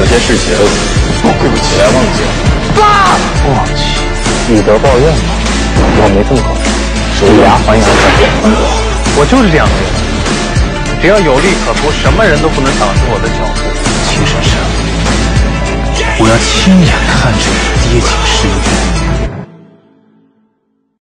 有些事情我顾不起来忘记。了不忘记以德报怨吧我没这么搞以牙还牙我就是这样的人。只要有利可图什么人都不能挡住我的脚步。秦姗姗我要亲眼看着你。